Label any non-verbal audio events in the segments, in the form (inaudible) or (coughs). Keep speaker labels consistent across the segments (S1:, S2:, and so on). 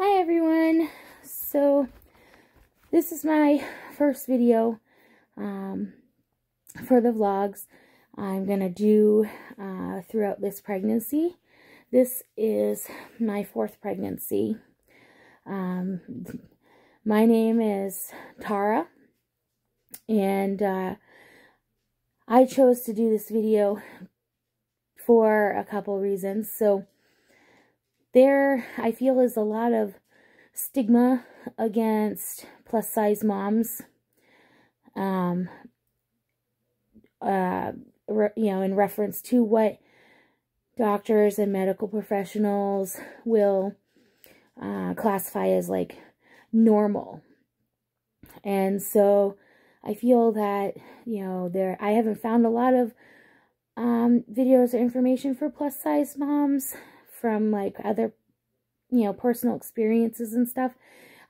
S1: Hi everyone. So this is my first video um, for the vlogs I'm going to do uh, throughout this pregnancy. This is my fourth pregnancy. Um, my name is Tara and uh, I chose to do this video for a couple reasons. So there, I feel, is a lot of stigma against plus size moms. Um, uh, you know, in reference to what doctors and medical professionals will uh, classify as like normal. And so I feel that, you know, there, I haven't found a lot of um, videos or information for plus size moms from like other, you know, personal experiences and stuff.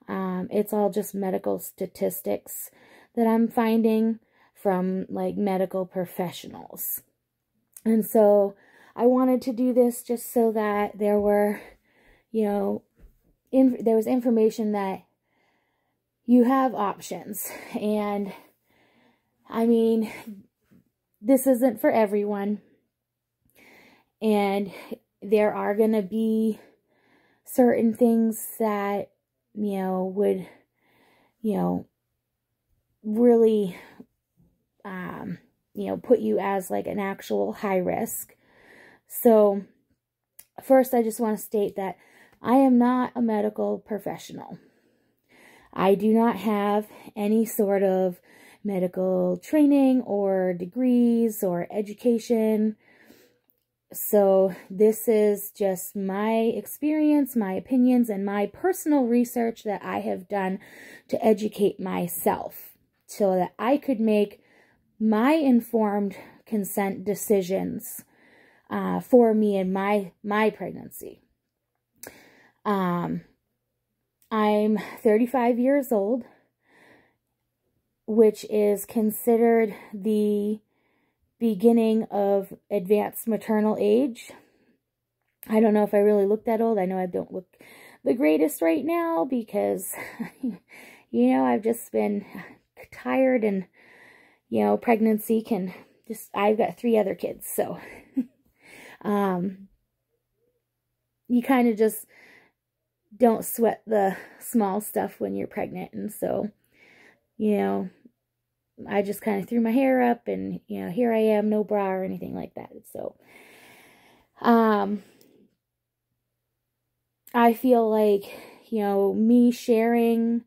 S1: Um, it's all just medical statistics that I'm finding from like medical professionals. And so I wanted to do this just so that there were, you know, in, there was information that you have options. And I mean, this isn't for everyone. And there are going to be certain things that, you know, would, you know, really, um, you know, put you as like an actual high risk. So, first, I just want to state that I am not a medical professional. I do not have any sort of medical training or degrees or education so, this is just my experience, my opinions, and my personal research that I have done to educate myself so that I could make my informed consent decisions uh, for me and my my pregnancy. Um, I'm 35 years old, which is considered the beginning of advanced maternal age. I don't know if I really look that old. I know I don't look the greatest right now because, (laughs) you know, I've just been tired and, you know, pregnancy can just, I've got three other kids. So, (laughs) um, you kind of just don't sweat the small stuff when you're pregnant. And so, you know, I just kind of threw my hair up and, you know, here I am, no bra or anything like that. So, um, I feel like, you know, me sharing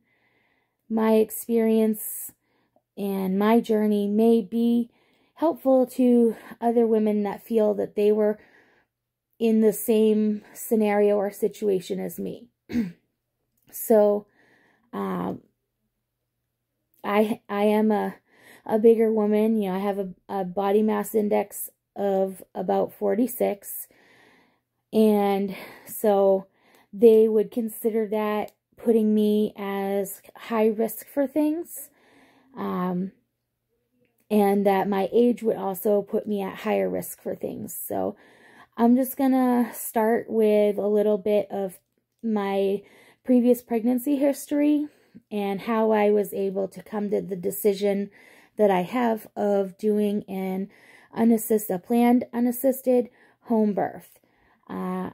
S1: my experience and my journey may be helpful to other women that feel that they were in the same scenario or situation as me. (clears throat) so, um, I I am a a bigger woman. You know, I have a, a body mass index of about 46. And so they would consider that putting me as high risk for things. Um, and that my age would also put me at higher risk for things. So I'm just going to start with a little bit of my previous pregnancy history and how I was able to come to the decision that I have of doing an unassisted, a planned unassisted home birth. Uh,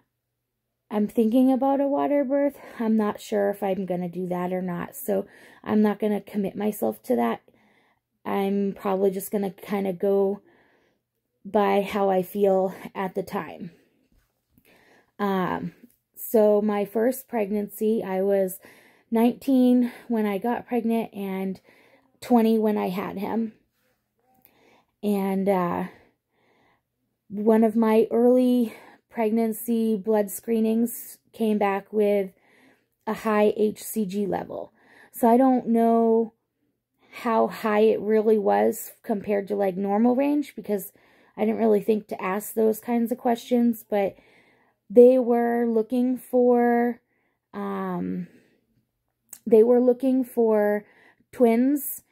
S1: I'm thinking about a water birth. I'm not sure if I'm going to do that or not. So I'm not going to commit myself to that. I'm probably just going to kind of go by how I feel at the time. Um, so my first pregnancy, I was 19 when I got pregnant and 20 when I had him. And uh, one of my early pregnancy blood screenings came back with a high HCG level. So I don't know how high it really was compared to like normal range because I didn't really think to ask those kinds of questions, but they were looking for um they were looking for twins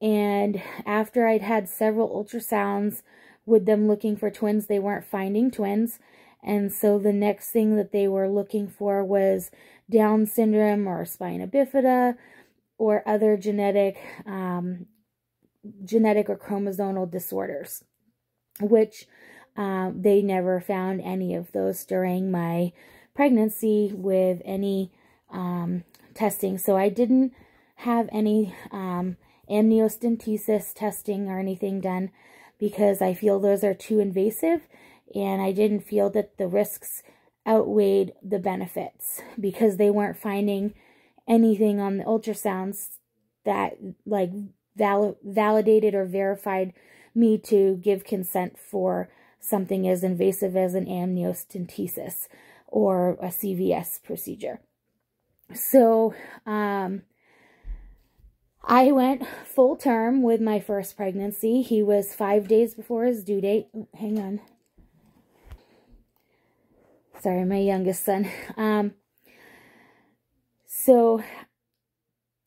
S1: and after I'd had several ultrasounds with them looking for twins, they weren't finding twins. And so the next thing that they were looking for was Down syndrome or spina bifida or other genetic, um, genetic or chromosomal disorders, which uh, they never found any of those during my pregnancy with any um, testing. So I didn't have any um, amniocentesis testing or anything done because I feel those are too invasive and I didn't feel that the risks outweighed the benefits because they weren't finding anything on the ultrasounds that like val- validated or verified me to give consent for something as invasive as an amniocentesis or a CVS procedure. So, um, I went full term with my first pregnancy. He was five days before his due date. Oh, hang on. Sorry, my youngest son. Um, so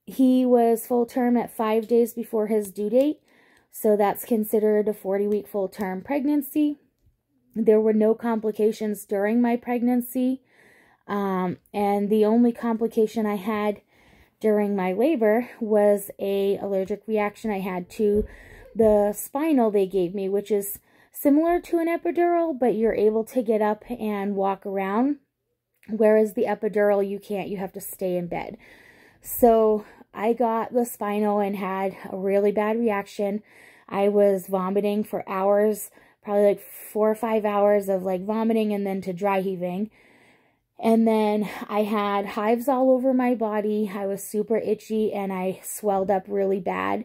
S1: he was full term at five days before his due date. So that's considered a 40 week full term pregnancy. There were no complications during my pregnancy. Um, and the only complication I had during my labor was a allergic reaction I had to the spinal they gave me, which is similar to an epidural, but you're able to get up and walk around. Whereas the epidural, you can't, you have to stay in bed. So I got the spinal and had a really bad reaction. I was vomiting for hours, probably like four or five hours of like vomiting and then to dry heaving. And then I had hives all over my body. I was super itchy and I swelled up really bad.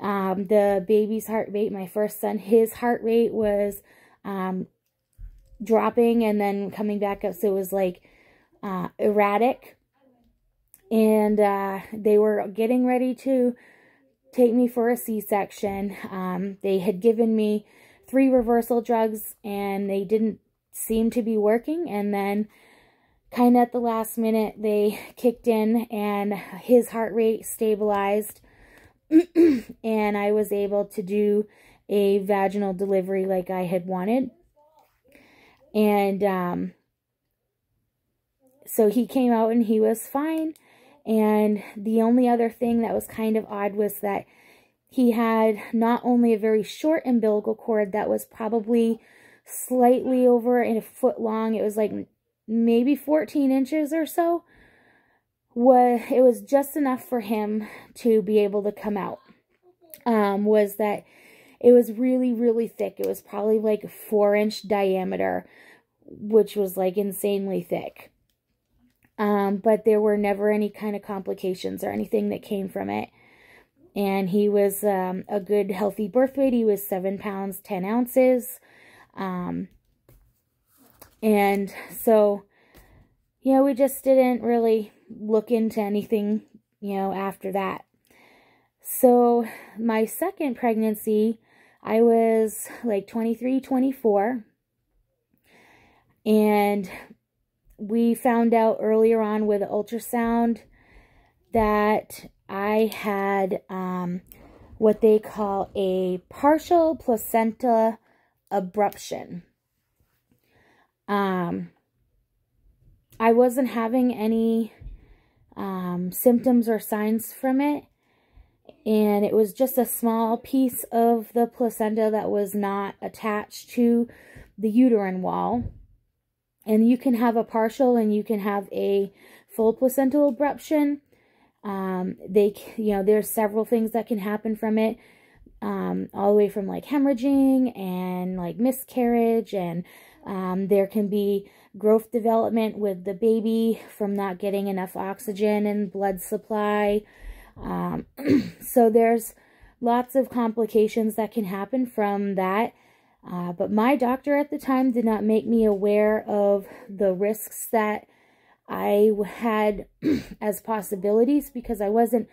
S1: Um, the baby's heart rate, my first son, his heart rate was um, dropping and then coming back up. So it was like uh, erratic. And uh, they were getting ready to take me for a C-section. Um, they had given me three reversal drugs and they didn't seem to be working. And then kind of at the last minute, they (laughs) kicked in and his heart rate stabilized. (clears throat) and I was able to do a vaginal delivery like I had wanted. And um, so he came out and he was fine. And the only other thing that was kind of odd was that he had not only a very short umbilical cord that was probably slightly over a foot long, it was like maybe 14 inches or so was it was just enough for him to be able to come out. Um, was that it was really really thick. It was probably like four inch diameter which was like insanely thick. Um, but there were never any kind of complications or anything that came from it. And he was um, a good healthy birth weight he was seven pounds ten ounces. Um, and so, you know, we just didn't really look into anything, you know, after that. So, my second pregnancy, I was like 23, 24. And we found out earlier on with ultrasound that I had um, what they call a partial placenta abruption. Um, I wasn't having any um, symptoms or signs from it. And it was just a small piece of the placenta that was not attached to the uterine wall. And you can have a partial and you can have a full placental abruption. Um, they, you know, there's several things that can happen from it. Um, all the way from like hemorrhaging and like miscarriage and um, there can be growth development with the baby from not getting enough oxygen and blood supply. Um, (clears throat) so there's lots of complications that can happen from that. Uh, but my doctor at the time did not make me aware of the risks that I had (clears throat) as possibilities because I wasn't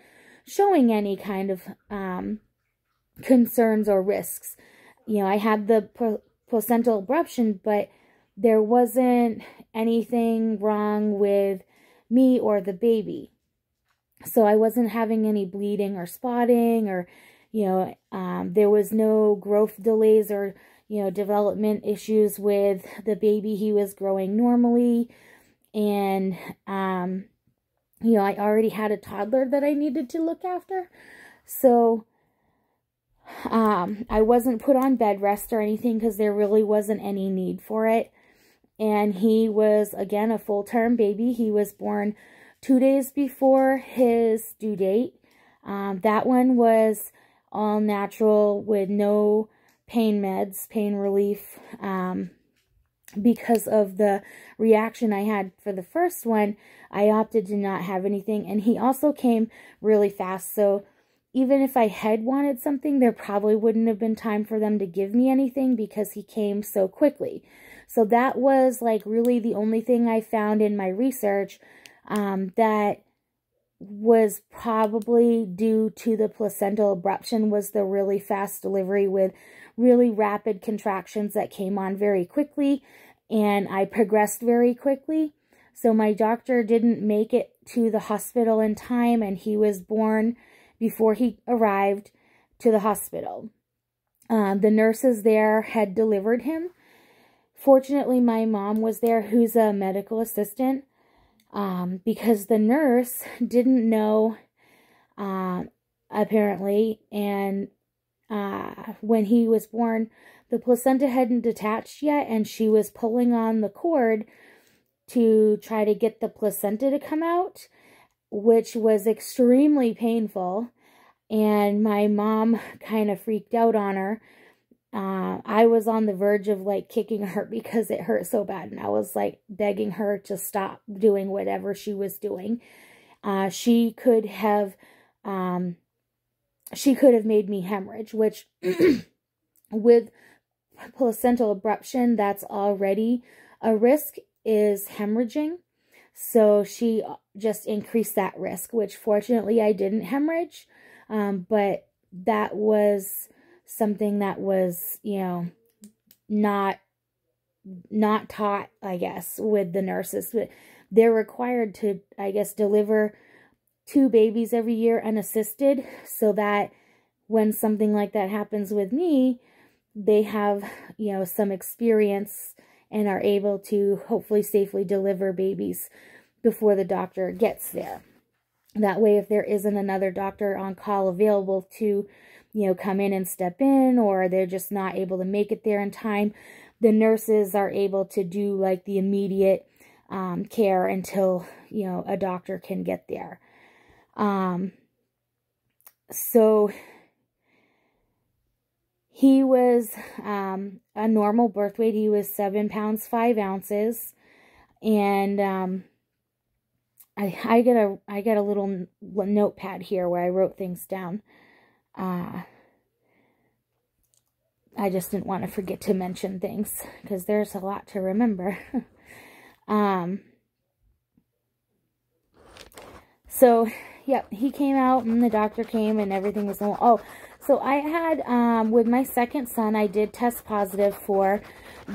S1: showing any kind of um, concerns or risks. You know, I had the placental abruption, but there wasn't anything wrong with me or the baby. So I wasn't having any bleeding or spotting or, you know, um, there was no growth delays or, you know, development issues with the baby. He was growing normally. And, um, you know, I already had a toddler that I needed to look after. So, um, I wasn't put on bed rest or anything because there really wasn't any need for it. And he was, again, a full term baby. He was born two days before his due date. Um, that one was all natural with no pain meds, pain relief, um, because of the reaction I had for the first one, I opted to not have anything. And he also came really fast. So even if I had wanted something, there probably wouldn't have been time for them to give me anything because he came so quickly. So that was like really the only thing I found in my research um, that was probably due to the placental abruption was the really fast delivery with really rapid contractions that came on very quickly and I progressed very quickly. So my doctor didn't make it to the hospital in time and he was born before he arrived to the hospital. Um, the nurses there had delivered him. Fortunately, my mom was there, who's a medical assistant, um, because the nurse didn't know, uh, apparently, and uh, when he was born, the placenta hadn't detached yet, and she was pulling on the cord to try to get the placenta to come out, which was extremely painful. And my mom (laughs) kind of freaked out on her. Uh, I was on the verge of like kicking her (laughs) because it hurt so bad. And I was like begging her to stop doing whatever she was doing. Uh, she could have um, she could have made me hemorrhage, which (clears throat) with placental abruption, that's already a risk, is hemorrhaging. So she just increased that risk, which fortunately I didn't hemorrhage. Um, but that was something that was, you know, not not taught, I guess, with the nurses. But they're required to, I guess, deliver two babies every year unassisted so that when something like that happens with me, they have, you know, some experience and are able to hopefully safely deliver babies before the doctor gets there. That way, if there isn't another doctor on call available to, you know, come in and step in, or they're just not able to make it there in time, the nurses are able to do like the immediate um, care until, you know, a doctor can get there. Um, so he was um, a normal birth weight. He was seven pounds five ounces, and um, I I get a I get a little notepad here where I wrote things down. Uh, I just didn't want to forget to mention things because there's a lot to remember. (laughs) um, so yep, he came out and the doctor came and everything was normal. Oh, so I had, um, with my second son, I did test positive for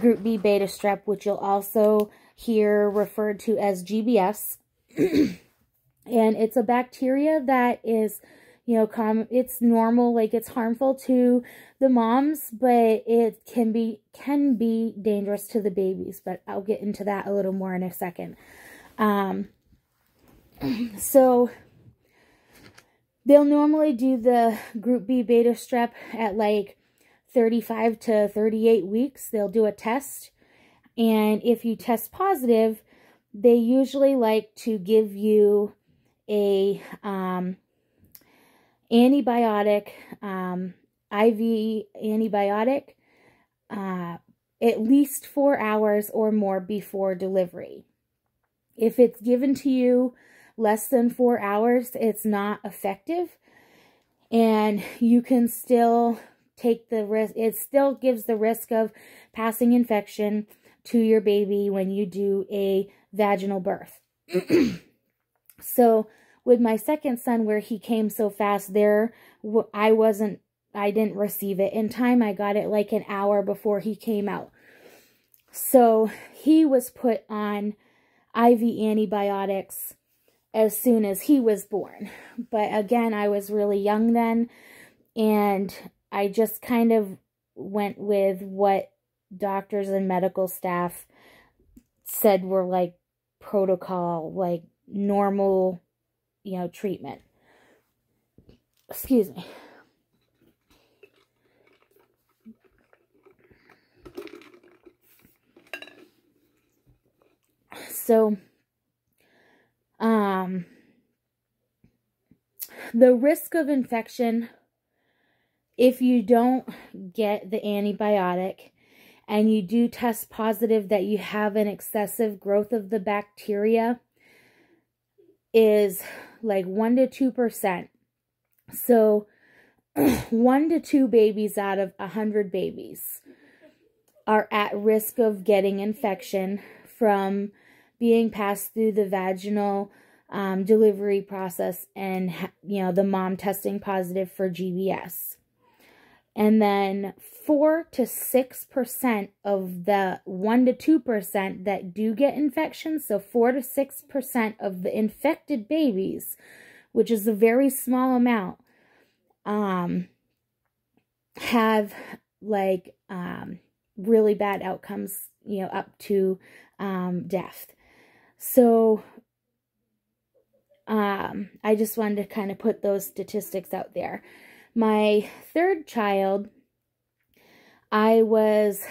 S1: group B beta strep, which you'll also hear referred to as GBS. (clears throat) and it's a bacteria that is, you know, com it's normal, like it's harmful to the moms, but it can be, can be dangerous to the babies, but I'll get into that a little more in a second. Um, (clears throat) so They'll normally do the group B beta strep at like 35 to 38 weeks. They'll do a test. And if you test positive, they usually like to give you a um, antibiotic, um, IV antibiotic, uh, at least four hours or more before delivery. If it's given to you less than four hours, it's not effective. And you can still take the risk, it still gives the risk of passing infection to your baby when you do a vaginal birth. (clears throat) so, with my second son, where he came so fast, there I wasn't, I didn't receive it in time. I got it like an hour before he came out. So, he was put on IV antibiotics as soon as he was born. But again, I was really young then, and I just kind of went with what doctors and medical staff said were like protocol, like normal, you know, treatment. Excuse me. So, um, the risk of infection if you don't get the antibiotic and you do test positive that you have an excessive growth of the bacteria is like 1 to 2%. So (clears throat) 1 to 2 babies out of 100 babies are at risk of getting infection from being passed through the vaginal um, delivery process and, you know, the mom testing positive for GBS. And then 4 to 6% of the 1 to 2% that do get infections, so 4 to 6% of the infected babies, which is a very small amount, um, have like um, really bad outcomes, you know, up to um, death. So um, I just wanted to kind of put those statistics out there. My third child, I was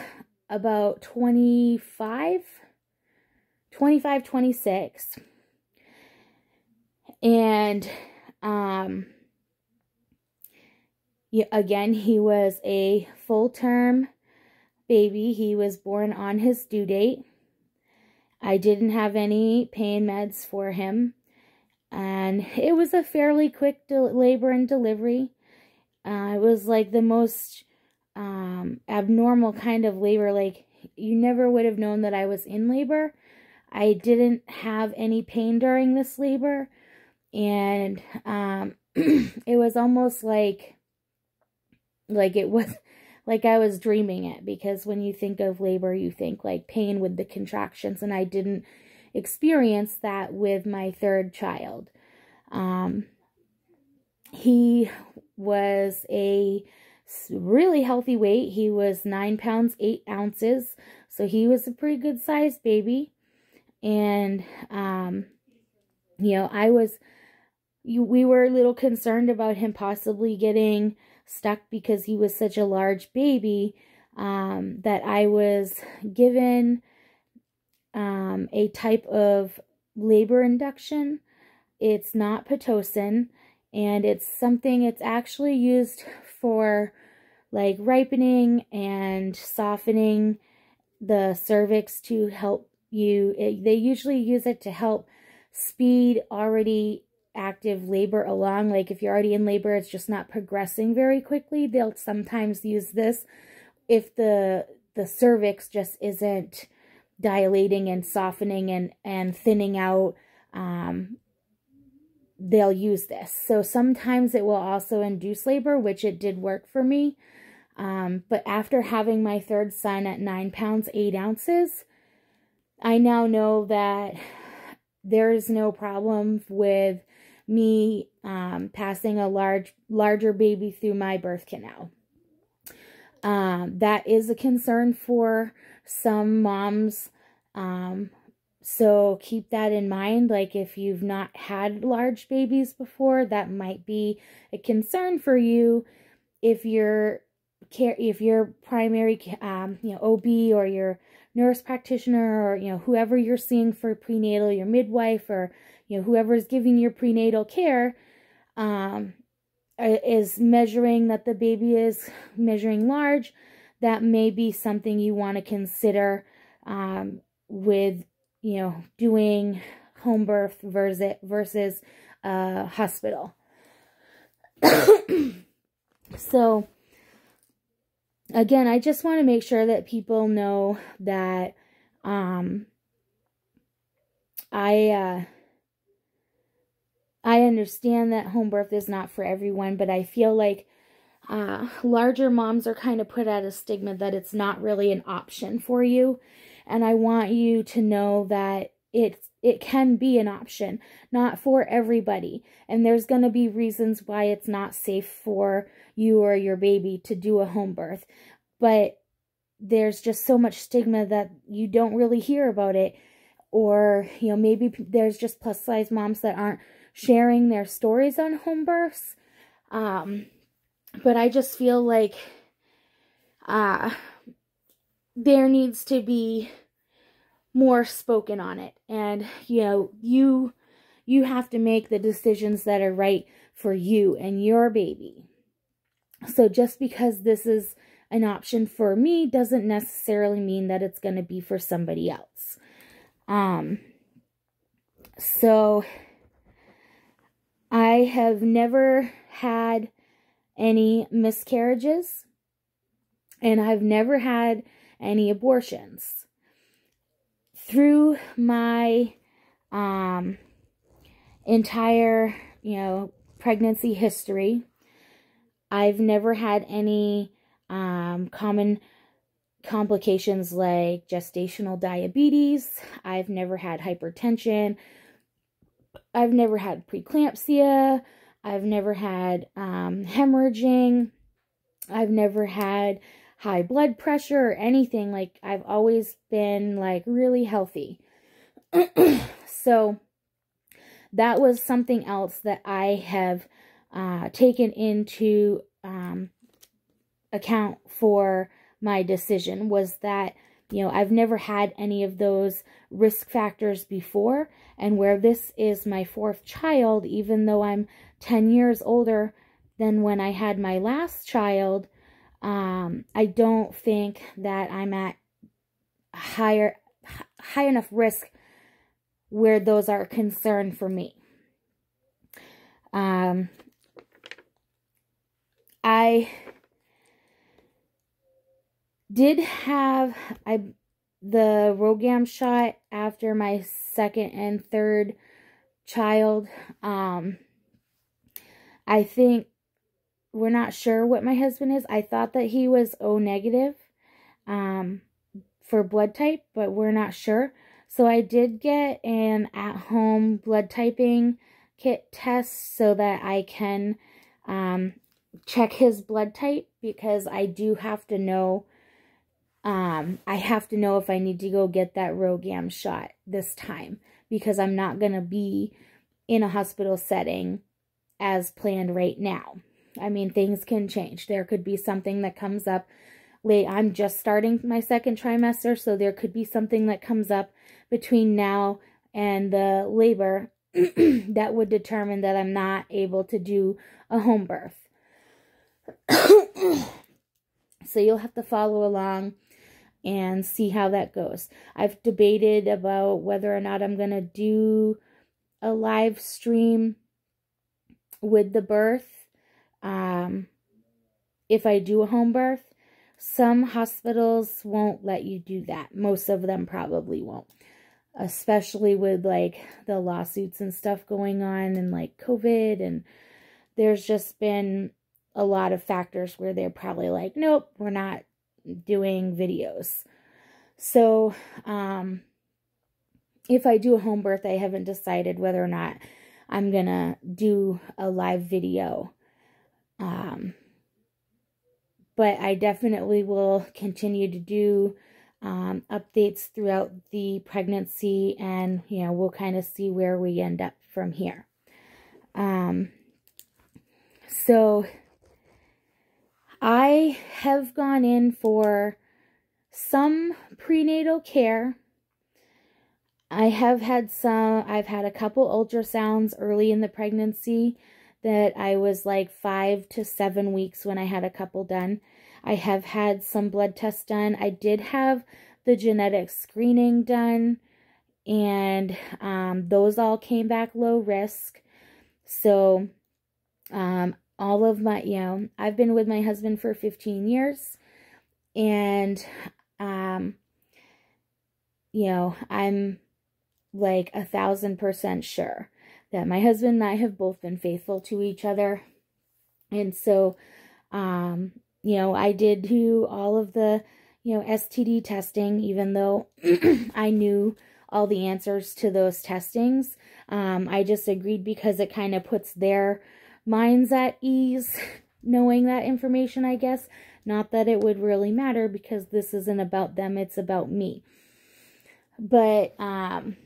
S1: about 25, 25, 26. And, um, again, he was a full term baby. He was born on his due date. I didn't have any pain meds for him. And it was a fairly quick labor and delivery. Uh, it was like the most um, abnormal kind of labor. Like, you never would have known that I was in labor. I didn't have any pain during this labor. And um, (clears throat) it was almost like, like it was, like I was dreaming it. Because when you think of labor, you think like pain with the contractions. And I didn't experience that with my third child. Um, he was a really healthy weight. He was 9 pounds, 8 ounces. So he was a pretty good sized baby. And, um, you know, I was, we were a little concerned about him possibly getting stuck because he was such a large baby um, that I was given um, a type of labor induction. It's not Pitocin and it's something it's actually used for like ripening and softening the cervix to help you it, they usually use it to help speed already active labor along like if you're already in labor it's just not progressing very quickly they'll sometimes use this if the the cervix just isn't dilating and softening and and thinning out um they'll use this. So sometimes it will also induce labor, which it did work for me. Um, but after having my third son at 9 pounds 8 ounces, I now know that (sighs) there is no problem with me um, passing a large larger baby through my birth canal. Um, that is a concern for some moms um, so keep that in mind. Like if you've not had large babies before, that might be a concern for you. If your care, if your primary, um, you know, OB or your nurse practitioner or you know whoever you're seeing for prenatal, your midwife or you know whoever is giving your prenatal care, um, is measuring that the baby is measuring large, that may be something you want to consider um, with you know, doing home birth versus versus uh, hospital. (coughs) so again, I just want to make sure that people know that um, I uh, I understand that home birth is not for everyone, but I feel like uh, larger moms are kind of put at a stigma that it's not really an option for you and I want you to know that it's it can be an option, not for everybody. And there's going to be reasons why it's not safe for you or your baby to do a home birth. but there's just so much stigma that you don't really hear about it or you know maybe there's just plus size moms that aren't sharing their stories on home births. Um but i just feel like uh there needs to be more spoken on it. And you know you you have to make the decisions that are right for you and your baby. So just because this is an option for me doesn't necessarily mean that it's going to be for somebody else. Um so I have never had any miscarriages and I've never had any abortions through my um, entire, you know, pregnancy history. I've never had any um, common complications like gestational diabetes. I've never had hypertension. I've never had preeclampsia. I've never had um, hemorrhaging. I've never had high blood pressure or anything. Like, I've always been like really healthy. (clears throat) so, that was something else that I have uh, taken into um, account for my decision was that, you know, I've never had any of those risk factors before. And where this is my fourth child, even though I'm 10 years older than when I had my last child, um, I don't think that I'm at higher high enough risk where those are a concern for me. Um, I did have I the RhoGAM shot after my second and third child. Um, I think we're not sure what my husband is. I thought that he was O negative um, for blood type, but we're not sure. So I did get an at home blood typing kit test so that I can um, check his blood type because I do have to know um, I have to know if I need to go get that RhoGAM shot this time because I'm not going to be in a hospital setting as planned right now. I mean, things can change. There could be something that comes up late. I'm just starting my second trimester, so there could be something that comes up between now and the labor (clears throat) that would determine that I'm not able to do a home birth. (coughs) so you'll have to follow along and see how that goes. I've debated about whether or not I'm going to do a live stream with the birth. Um, if I do a home birth, some hospitals won't let you do that. Most of them probably won't. Especially with like the lawsuits and stuff going on and like COVID and there's just been a lot of factors where they're probably like, nope, we're not doing videos. So, um, if I do a home birth, I haven't decided whether or not I'm going to do a live video. Um, but I definitely will continue to do um, updates throughout the pregnancy and, you know, we'll kind of see where we end up from here. Um, so, I have gone in for some prenatal care. I have had some, I've had a couple ultrasounds early in the pregnancy that I was like five to seven weeks when I had a couple done. I have had some blood tests done. I did have the genetic screening done, and um, those all came back low risk. So um, all of my, you know, I've been with my husband for 15 years and, um, you know, I'm like a thousand percent sure that my husband and I have both been faithful to each other. And so, um, you know, I did do all of the, you know, STD testing, even though (clears throat) I knew all the answers to those testings. Um, I just agreed because it kind of puts their minds at ease (laughs) knowing that information, I guess. Not that it would really matter because this isn't about them, it's about me. But um,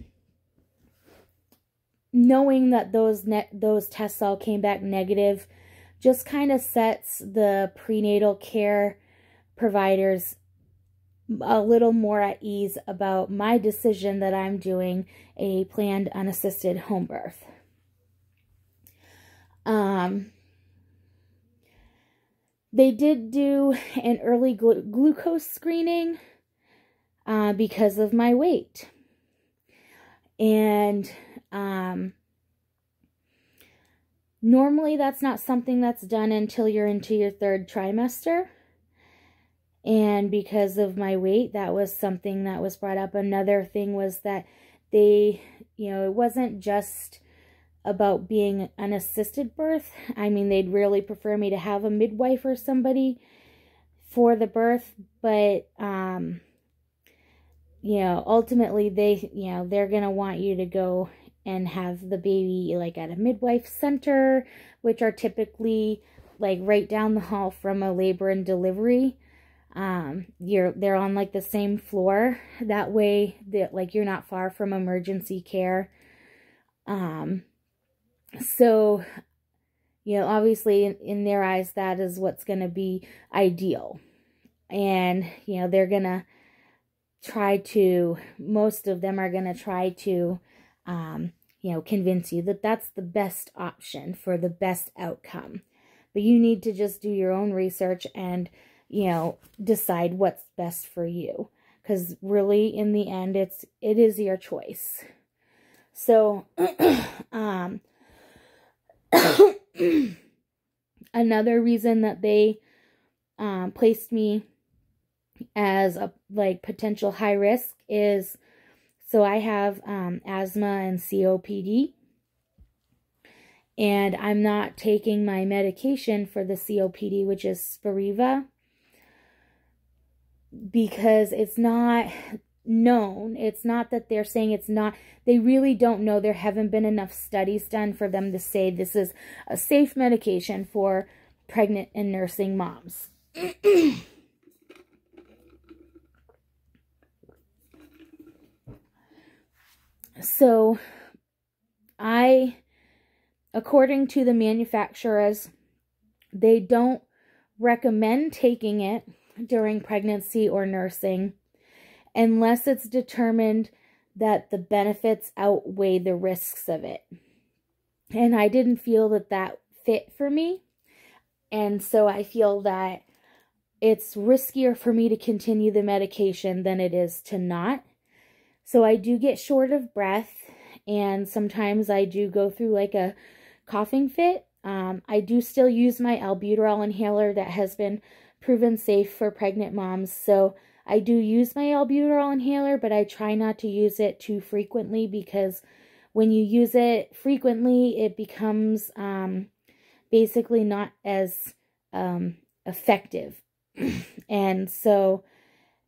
S1: knowing that those those tests all came back negative just kind of sets the prenatal care providers a little more at ease about my decision that I'm doing a planned unassisted home birth. Um, they did do an early glu- glucose screening uh, because of my weight. And um, normally that's not something that's done until you're into your third trimester. And because of my weight, that was something that was brought up. Another thing was that they, you know, it wasn't just about being an assisted birth. I mean, they'd really prefer me to have a midwife or somebody for the birth, but um you know, ultimately they, you know, they're going to want you to go and have the baby like at a midwife center, which are typically like right down the hall from a labor and delivery. Um, you're they're on like the same floor. That way that like you're not far from emergency care. Um, so you know, obviously in, in their eyes that is what's going to be ideal. And you know, they're going to try to, most of them are going to try to, um, you know, convince you that that's the best option for the best outcome. But you need to just do your own research and, you know, decide what's best for you. Because really, in the end, it's, it is your choice. So, (clears throat) um, (coughs) another reason that they um, placed me as a like potential high risk is so I have um, asthma and COPD and I'm not taking my medication for the COPD which is Spiriva because it's not known. It's not that they're saying it's not they really don't know. There haven't been enough studies done for them to say this is a safe medication for pregnant and nursing moms. (clears throat) So, I, according to the manufacturers, they don't recommend taking it during pregnancy or nursing unless it's determined that the benefits outweigh the risks of it. And I didn't feel that that fit for me. And so I feel that it's riskier for me to continue the medication than it is to not. So I do get short of breath and sometimes I do go through like a coughing fit. Um, I do still use my albuterol inhaler that has been proven safe for pregnant moms. So I do use my albuterol inhaler, but I try not to use it too frequently because when you use it frequently, it becomes um, basically not as um, effective. (clears throat) and so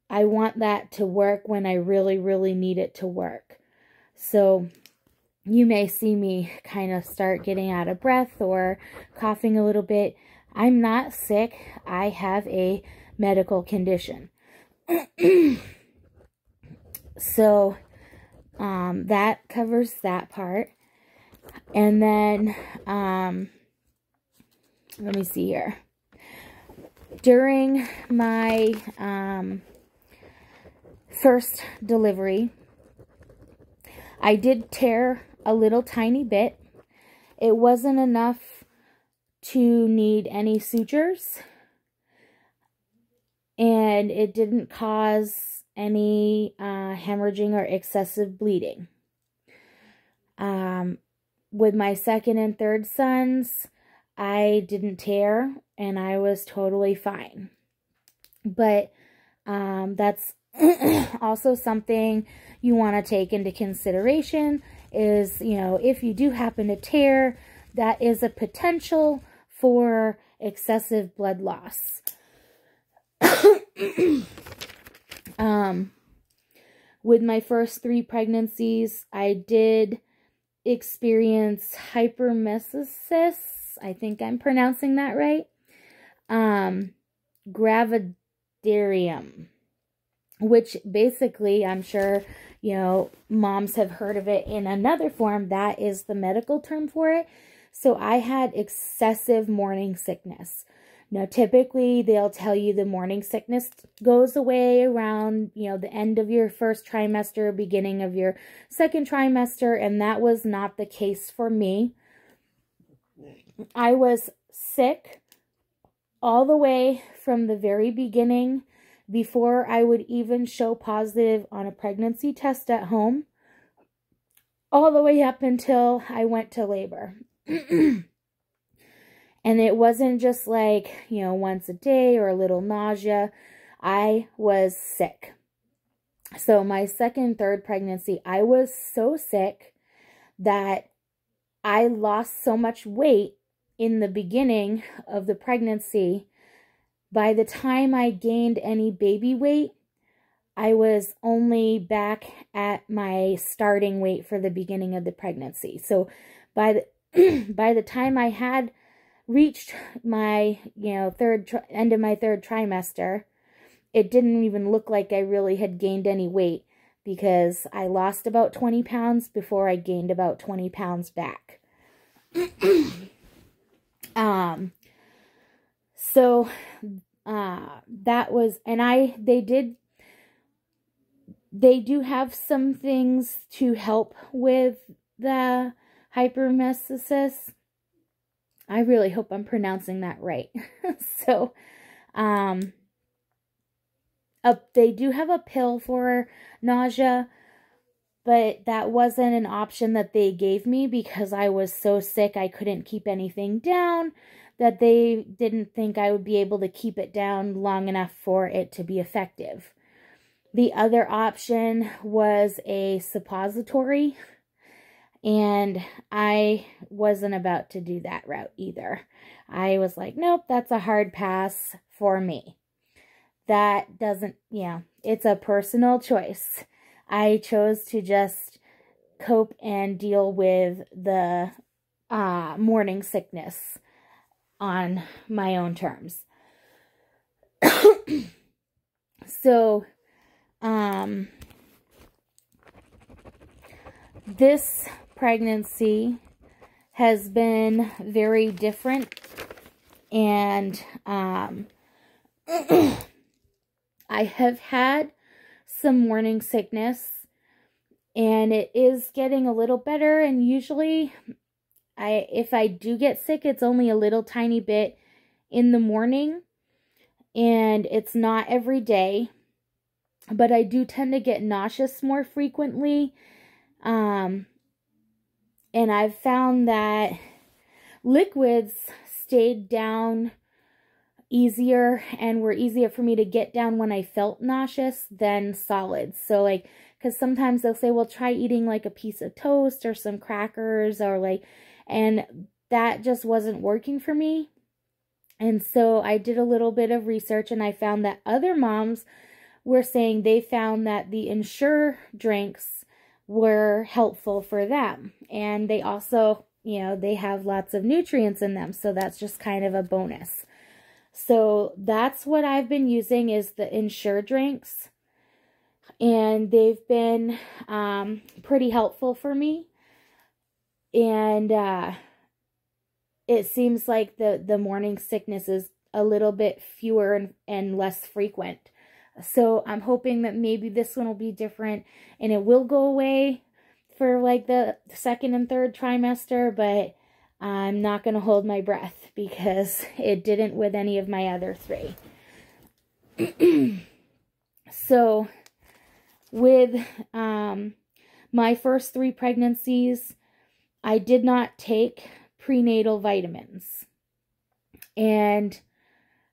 S1: I want that to work when I really, really need it to work. So you may see me kind of start getting out of breath or coughing a little bit. I'm not sick. I have a medical condition. (clears throat) so um, that covers that part. And then, um, let me see here. During my um, first delivery, I did tear a little tiny bit. It wasn't enough to need any sutures. And it didn't cause any uh, hemorrhaging or excessive bleeding. Um, with my second and third sons, I didn't tear and I was totally fine. But um, that's (clears throat) also something you want to take into consideration is, you know, if you do happen to tear, that is a potential for excessive blood loss. (coughs) um, with my first three pregnancies, I did experience hyperemesis. I think I'm pronouncing that right. Um, gravidarium, which basically, I'm sure, you know, moms have heard of it in another form. That is the medical term for it. So I had excessive morning sickness. Now, typically they'll tell you the morning sickness goes away around, you know, the end of your first trimester, beginning of your second trimester, and that was not the case for me. I was sick all the way from the very beginning before I would even show positive on a pregnancy test at home, all the way up until I went to labor. (clears throat) And it wasn't just like, you know, once a day or a little nausea. I was sick. So, my second, third pregnancy, I was so sick that I lost so much weight in the beginning of the pregnancy. By the time I gained any baby weight, I was only back at my starting weight for the beginning of the pregnancy. So by the (clears throat) by the time I had reached my, you know, third end of my third trimester, it didn't even look like I really had gained any weight because I lost about 20 pounds before I gained about 20 pounds back. (clears throat) um so uh that was and I they did they do have some things to help with the hyperemesis I really hope I'm pronouncing that right. (laughs) so, um, a, they do have a pill for nausea, but that wasn't an option that they gave me because I was so sick I couldn't keep anything down that they didn't think I would be able to keep it down long enough for it to be effective. The other option was a suppository and I wasn't about to do that route either. I was like, nope, that's a hard pass for me. That doesn't, yeah, it's a personal choice. I chose to just cope and deal with the uh, morning sickness on my own terms. (coughs) so, um, this pregnancy has been very different and um, (clears throat) I have had some morning sickness and it is getting a little better and usually I if I do get sick it's only a little tiny bit in the morning and it's not every day. But I do tend to get nauseous more frequently um and I've found that liquids stayed down easier and were easier for me to get down when I felt nauseous than solids. So like cuz sometimes they'll say, "Well, try eating like a piece of toast or some crackers or like and that just wasn't working for me. And so I did a little bit of research and I found that other moms were saying they found that the Ensure drinks were helpful for them. And they also, you know, they have lots of nutrients in them. So that's just kind of a bonus. So that's what I've been using is the Ensure drinks. And they've been um, pretty helpful for me. And uh, it seems like the, the morning sickness is a little bit fewer and, and less frequent. So I'm hoping that maybe this one will be different and it will go away for like the second and third trimester, but I'm not going to hold my breath (laughs) because it didn't with any of my other three. (clears throat) so with um, my first three pregnancies, I did not take prenatal vitamins. And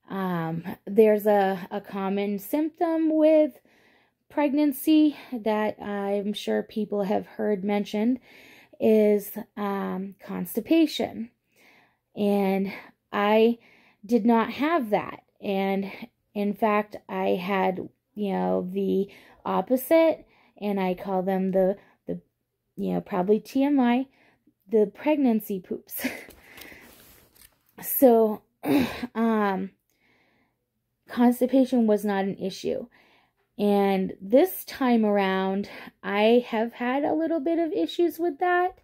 S1: um, there's a, a common symptom with pregnancy that I'm sure people have heard mentioned is um, constipation. And I did not have that. And in fact, I had, you know, the opposite, and I call them the, the you know, probably TMI, the pregnancy poops. (laughs) so, (clears throat) um, constipation was not an issue. And this time around, I have had a little bit of issues with that.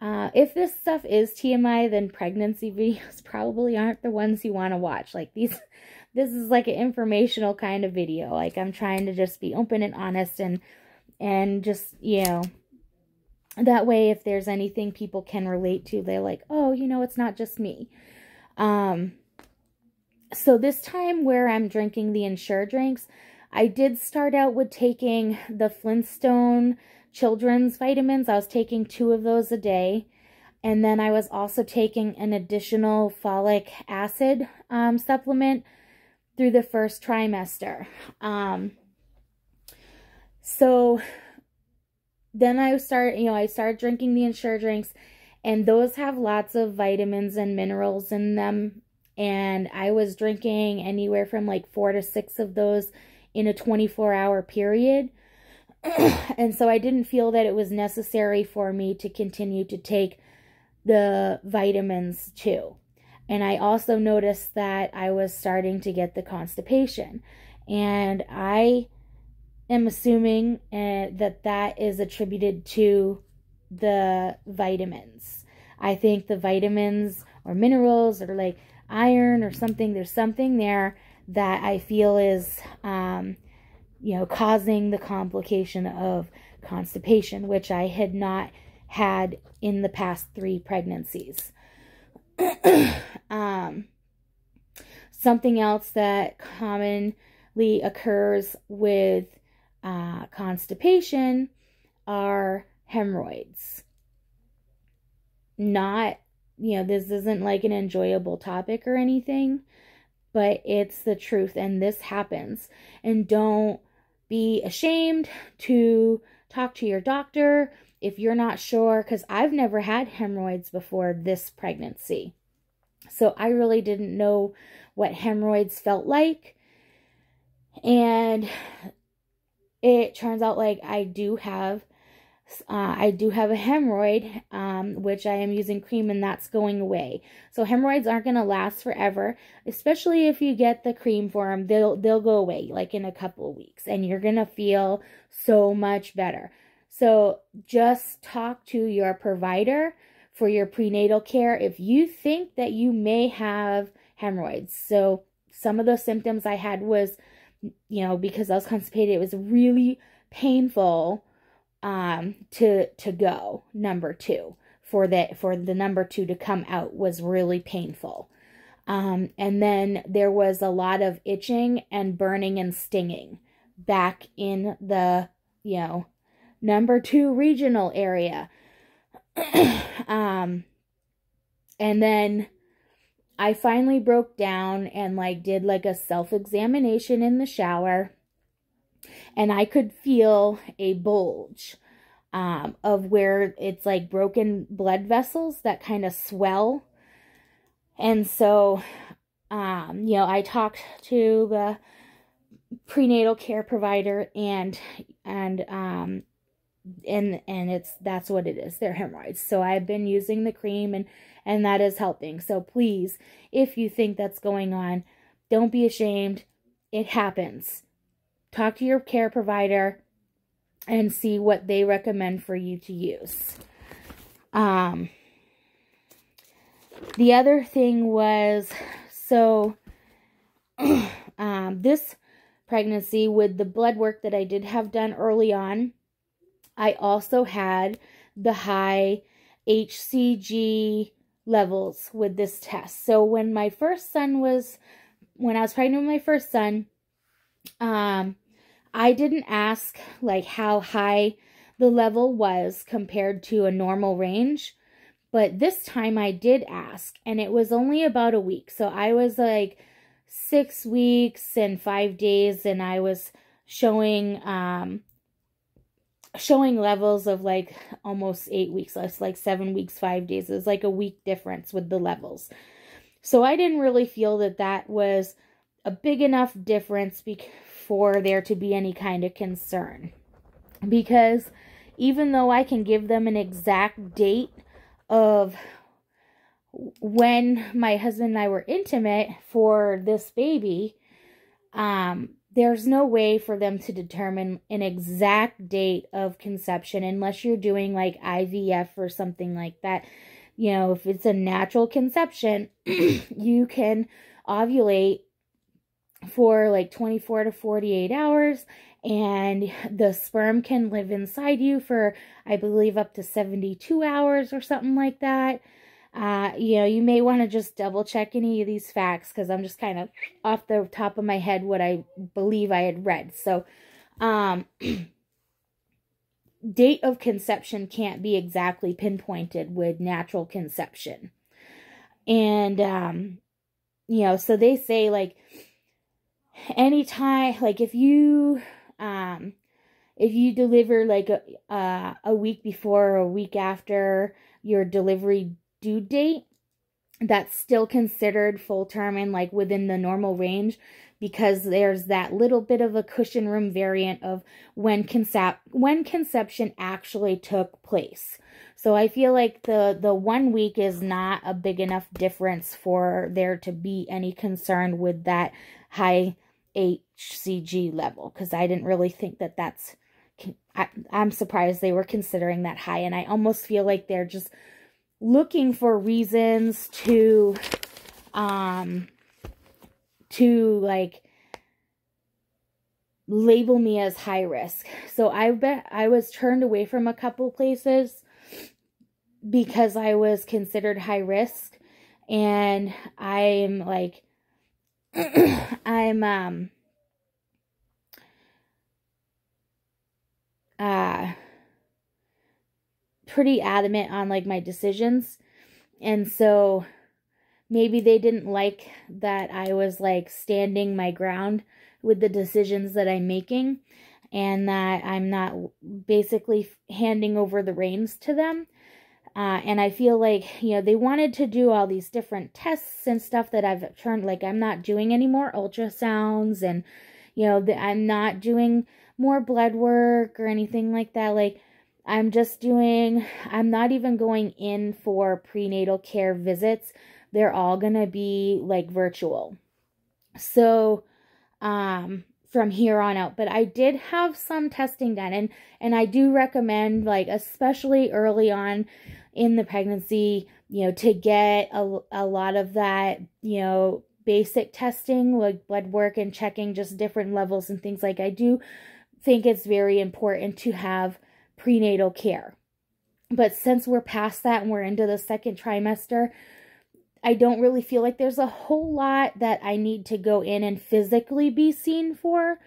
S1: Uh, if this stuff is TMI, then pregnancy (laughs) videos probably aren't the ones you want to watch. Like these, (laughs) this is like an informational kind of video. Like I'm trying to just be open and honest and, and just, you know, that way if there's anything people can relate to, they're like, oh, you know, it's not just me. Um, so this time where I'm drinking the Ensure drinks, I did start out with taking the Flintstone children's vitamins. I was taking two of those a day. And then I was also taking an additional folic acid um, supplement through the first trimester. Um, so then I started, you know, I started drinking the Ensure drinks, and those have lots of vitamins and minerals in them. And I was drinking anywhere from like four to six of those in a 24 hour period. (clears throat) and so I didn't feel that it was necessary for me to continue to take the vitamins too. And I also noticed that I was starting to get the constipation. And I am assuming uh, that that is attributed to the vitamins. I think the vitamins or minerals or like iron or something, there's something there that I feel is, um, you know, causing the complication of constipation, which I had not had in the past three pregnancies. (clears throat) um, something else that commonly occurs with uh, constipation are hemorrhoids. Not, you know, this isn't like an enjoyable topic or anything, but it's the truth and this happens. And don't be ashamed to talk to your doctor if you're not sure, because I've never had hemorrhoids before this pregnancy. So I really didn't know what hemorrhoids felt like. And it turns out like I do have uh, I do have a hemorrhoid, um, which I am using cream and that's going away. So hemorrhoids aren't going to last forever, especially if you get the cream for them. They'll, they'll go away like in a couple of weeks and you're going to feel so much better. So just talk to your provider for your prenatal care if you think that you may have hemorrhoids. So some of the symptoms I had was you know, because I was constipated, it was really painful um to to go number 2 for that for the number 2 to come out was really painful. Um and then there was a lot of itching and burning and stinging back in the, you know, number 2 regional area. (clears throat) um and then I finally broke down and like did like a self examination in the shower and I could feel a bulge um, of where it's like broken blood vessels that kind of swell. And so, um, you know, I talked to the prenatal care provider and, and, um, and, and it's, that's what it is. They're hemorrhoids. So I've been using the cream and, and that is helping. So please, if you think that's going on, don't be ashamed. It happens. Talk to your care provider and see what they recommend for you to use. Um, the other thing was so (clears throat) um, this pregnancy with the blood work that I did have done early on, I also had the high HCG levels with this test. So when my first son was, when I was pregnant with my first son, um, I didn't ask like how high the level was compared to a normal range. But this time I did ask, and it was only about a week. So I was like six weeks and five days, and I was showing um, showing levels of like almost eight weeks. It's like seven weeks, five days. It was like a week difference with the levels. So I didn't really feel that that was a big enough difference for there to be any kind of concern. Because even though I can give them an exact date of when my husband and I were intimate for this baby, um, there's no way for them to determine an exact date of conception unless you're doing like IVF or something like that. You know, if it's a natural conception, (clears throat) you can ovulate for like 24 to 48 hours and the sperm can live inside you for I believe up to 72 hours or something like that. Uh, you know, you may want to just double check any of these facts because I'm just kind of off the top of my head what I believe I had read. So, um, (clears throat) date of conception can't be exactly pinpointed with natural conception. And, um, you know, so they say like anytime, like if you, um, if you deliver like a, uh, a week before or a week after your delivery due date, that's still considered full term and like within the normal range because there's that little bit of a cushion room variant of when concep when conception actually took place. So I feel like the the 1 week is not a big enough difference for there to be any concern with that high HCG level cuz I didn't really think that that's I, I'm surprised they were considering that high and I almost feel like they're just looking for reasons to um to like label me as high risk. So I bet I was turned away from a couple places because I was considered high risk and I'm like I'm um uh pretty adamant on like my decisions. And so maybe they didn't like that I was like standing my ground with the decisions that I'm making and that I'm not basically handing over the reins to them. Uh, and I feel like, you know, they wanted to do all these different tests and stuff that I've turned, like, I'm not doing any more ultrasounds and, you know, the, I'm not doing more blood work or anything like that. Like, I'm just doing, I'm not even going in for prenatal care visits. They're all going to be like virtual. So, um, from here on out, but I did have some testing done and, and I do recommend like, especially early on in the pregnancy, you know, to get a, a lot of that, you know, basic testing, like blood work and checking just different levels and things like I do think it's very important to have prenatal care. But since we're past that and we're into the second trimester, I don't really feel like there's a whole lot that I need to go in and physically be seen for.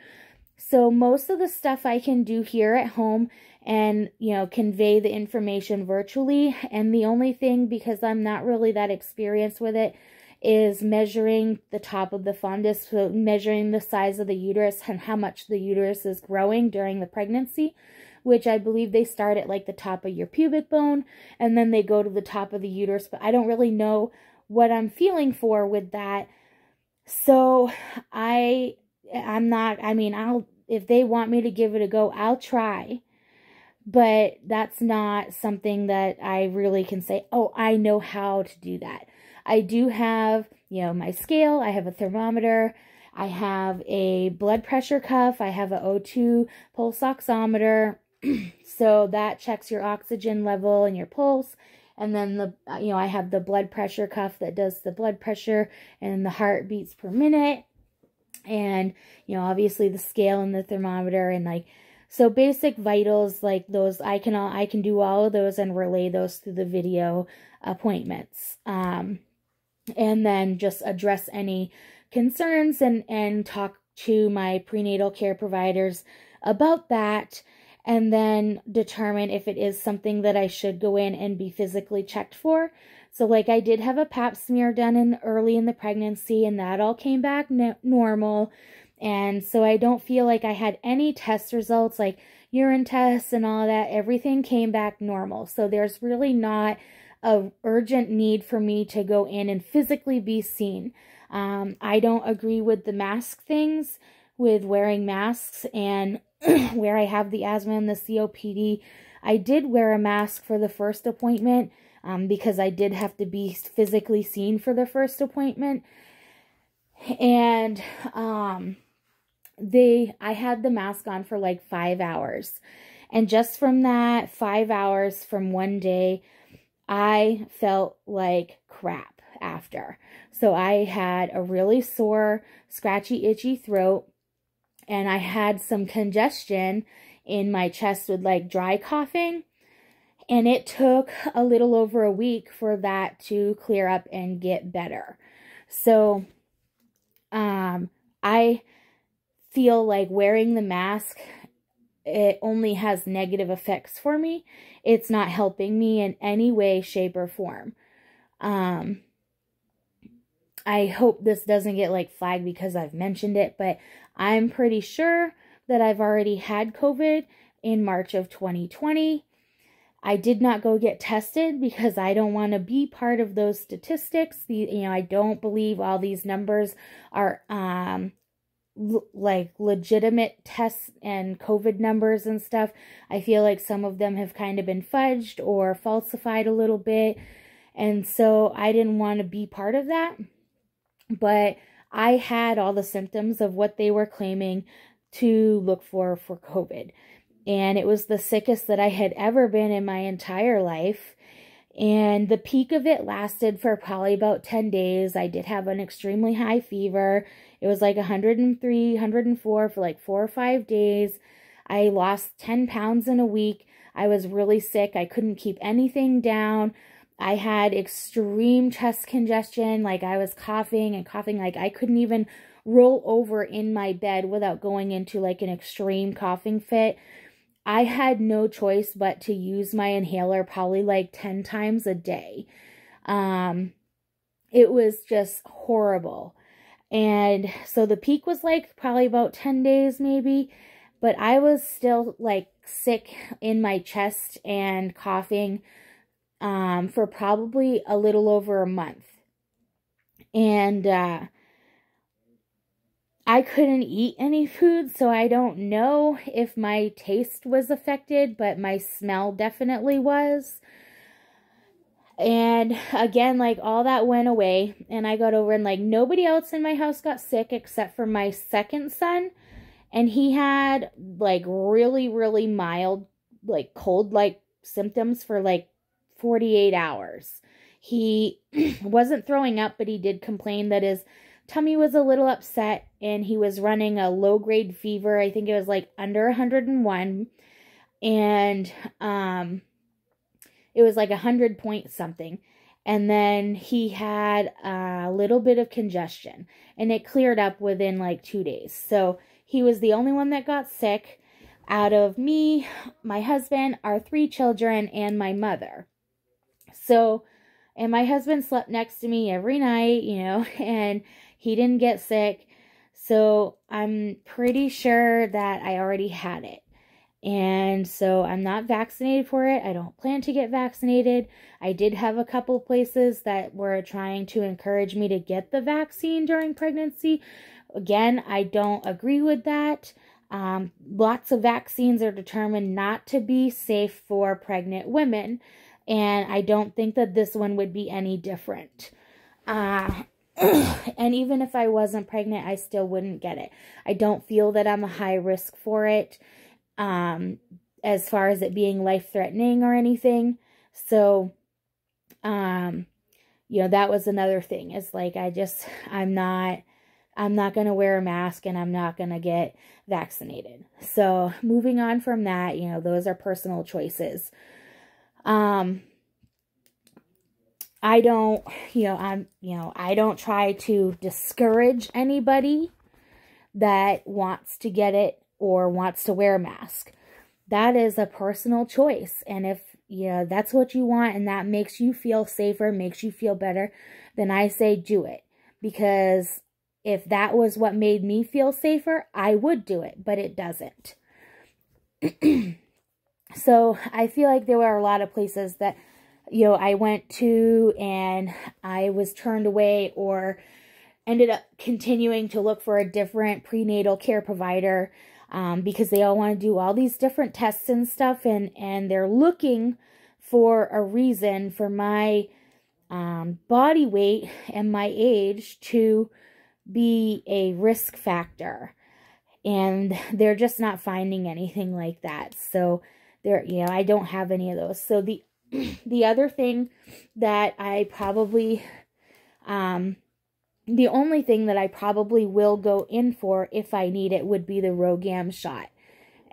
S1: So most of the stuff I can do here at home and, you know, convey the information virtually. And the only thing, because I'm not really that experienced with it, is measuring the top of the fundus, so measuring the size of the uterus and how much the uterus is growing during the pregnancy which I believe they start at like the top of your pubic bone and then they go to the top of the uterus, but I don't really know what I'm feeling for with that. So I I'm not I mean, I'll if they want me to give it a go, I'll try. But that's not something that I really can say, "Oh, I know how to do that." I do have, you know, my scale, I have a thermometer, I have a blood pressure cuff, I have a O2 pulse oximeter, (clears throat) so that checks your oxygen level and your pulse. And then the, you know, I have the blood pressure cuff that does the blood pressure and the heartbeats per minute. And, you know, obviously the scale and the thermometer and like, so basic vitals like those, I can, all, I can do all of those and relay those through the video appointments. Um, and then just address any concerns and, and talk to my prenatal care providers about that and then determine if it is something that I should go in and be physically checked for. So like I did have a pap smear done in early in the pregnancy and that all came back normal. And so I don't feel like I had any test results like urine tests and all that. Everything came back normal. So there's really not a urgent need for me to go in and physically be seen. Um, I don't agree with the mask things with wearing masks and (clears throat) where I have the asthma and the COPD. I did wear a mask for the first appointment um, because I did have to be physically seen for the first appointment. And um, they I had the mask on for like 5 hours. And just from that 5 hours from one day, I felt like crap after. So I had a really sore, scratchy, itchy throat and I had some congestion in my chest with like dry coughing. And it took a little over a week for that to clear up and get better. So, um, I feel like wearing the mask, it only has negative effects for me. It's not helping me in any way, shape, or form. Um, I hope this doesn't get like flagged because I've mentioned it, but I'm pretty sure that I've already had COVID in March of 2020. I did not go get tested because I don't want to be part of those statistics. The, you know, I don't believe all these numbers are um like legitimate tests and COVID numbers and stuff. I feel like some of them have kind of been fudged or falsified a little bit. And so I didn't want to be part of that. But I had all the symptoms of what they were claiming to look for for COVID. And it was the sickest that I had ever been in my entire life. And the peak of it lasted for probably about 10 days. I did have an extremely high fever. It was like 103, 104 for like four or five days. I lost 10 pounds in a week. I was really sick. I couldn't keep anything down. I had extreme chest congestion. Like I was coughing and coughing. Like I couldn't even roll over in my bed without going into like an extreme coughing fit. I had no choice but to use my inhaler probably like 10 times a day. Um, it was just horrible. And so the peak was like probably about 10 days maybe, but I was still like sick in my chest and coughing um, for probably a little over a month. And uh, I couldn't eat any food, so I don't know if my taste was affected, but my smell definitely was. And again, like all that went away, and I got over, and like nobody else in my house got sick except for my second son. And he had like really, really mild, like cold like symptoms for like 48 hours. He (clears throat) wasn't throwing up, but he did complain that his tummy was a little upset and he was running a low grade fever. I think it was like under 101 and um it was like a 100 point something. And then he had a little bit of congestion and it cleared up within like 2 days. So he was the only one that got sick out of me, my husband, our three children and my mother. So, and my husband slept next to me every night, you know, (laughs) and he didn't get sick. So I'm pretty sure that I already had it. And so I'm not vaccinated for it. I don't plan to get vaccinated. I did have a couple places that were trying to encourage me to get the vaccine during pregnancy. Again, I don't agree with that. Um, lots of vaccines are determined not to be safe for pregnant women and I don't think that this one would be any different. Uh, (clears throat) and even if I wasn't pregnant, I still wouldn't get it. I don't feel that I'm a high risk for it um, as far as it being life threatening or anything. So, um, you know, that was another thing. It's like, I just, I'm not, I'm not going to wear a mask and I'm not going to get vaccinated. So, moving on from that, you know, those are personal choices. Um, I don't, you know, I'm, you know, I don't try to discourage anybody that wants to get it or wants to wear a mask. That is a personal choice. And if, you know, that's what you want and that makes you feel safer, makes you feel better, then I say do it. Because if that was what made me feel safer, I would do it, but it doesn't. (clears throat) So I feel like there were a lot of places that, you know, I went to and I was turned away or ended up continuing to look for a different prenatal care provider um, because they all want to do all these different tests and stuff and, and they're looking for a reason for my um, body weight and my age to be a risk factor. and they're just not finding anything like that. So there, you know, I don't have any of those. So the (clears throat) the other thing that I probably um the only thing that I probably will go in for if I need it would be the RhoGAM shot.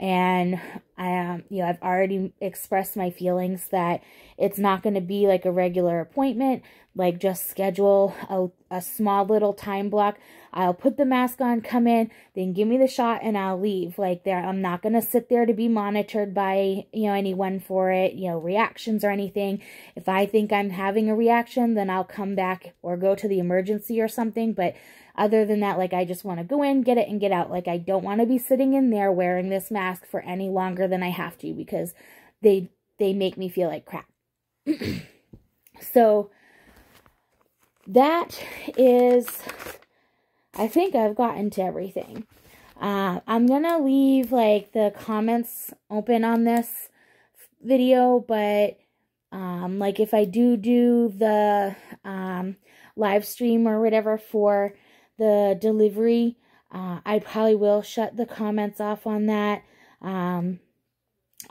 S1: And I, um, you know, I've already expressed my feelings that it's not going to be like a regular appointment. Like just schedule a, a small little time block. I'll put the mask on, come in, then give me the shot, and I'll leave. Like there, I'm not going to sit there to be monitored by, you know, anyone for it, you know, reactions or anything. If I think I'm having a reaction, then I'll come back or go to the emergency or something. But other than that, like I just want to go in, get it, and get out. Like I don't want to be sitting in there wearing this mask for any longer than I have to because they they make me feel like crap. (clears throat) so that is I think I've gotten to everything. Uh, I'm going to leave like the comments open on this video, but um, like if I do do the um, live stream or whatever for the delivery, uh, I probably will shut the comments off on that. Um,